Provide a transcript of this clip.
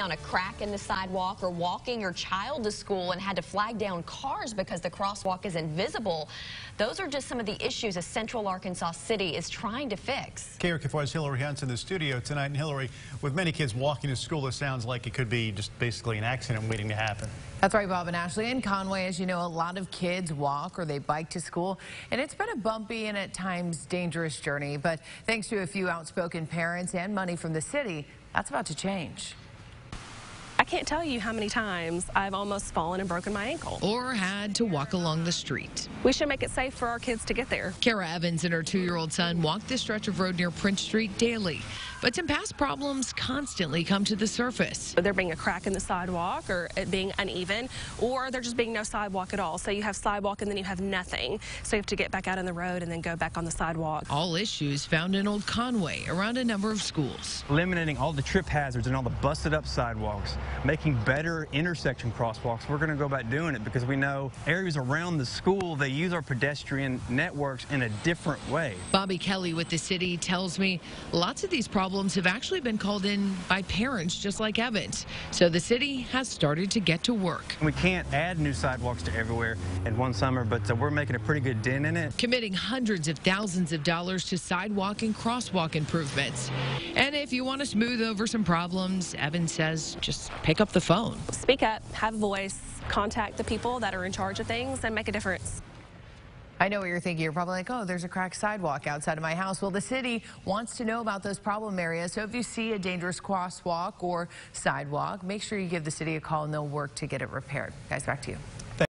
on a crack in the sidewalk or walking your child to school and had to flag down cars because the crosswalk is invisible. Those are just some of the issues a central Arkansas city is trying to fix. KARK 4's Hillary Hunt's in the studio tonight. And Hillary, with many kids walking to school, it sounds like it could be just basically an accident waiting to happen. That's right, Bob and Ashley. In Conway, as you know, a lot of kids walk or they bike to school, and it's been a bumpy and at times dangerous journey. But thanks to a few outspoken parents and money from the city, that's about to change. I can't tell you how many times I've almost fallen and broken my ankle. Or had to walk along the street. We should make it safe for our kids to get there. Kara Evans and her two year old son walk this stretch of road near Prince Street daily. But some past problems constantly come to the surface. There being a crack in the sidewalk or it being uneven, or there just being no sidewalk at all. So you have sidewalk and then you have nothing. So you have to get back out on the road and then go back on the sidewalk. All issues found in Old Conway around a number of schools. Eliminating all the trip hazards and all the busted up sidewalks, making better intersection crosswalks. We're going to go about doing it because we know areas around the school, they use our pedestrian networks in a different way. Bobby Kelly with the city tells me lots of these problems have actually been called in by parents just like Evans. So the city has started to get to work. We can't add new sidewalks to everywhere in one summer, but uh, we're making a pretty good dent in it. Committing hundreds of thousands of dollars to sidewalk and crosswalk improvements. And if you want to smooth over some problems, Evans says just pick up the phone. Speak up, have a voice, contact the people that are in charge of things, and make a difference. I know what you're thinking. You're probably like, oh, there's a cracked sidewalk outside of my house. Well, the city wants to know about those problem areas. So if you see a dangerous crosswalk or sidewalk, make sure you give the city a call and they'll work to get it repaired. Guys, back to you.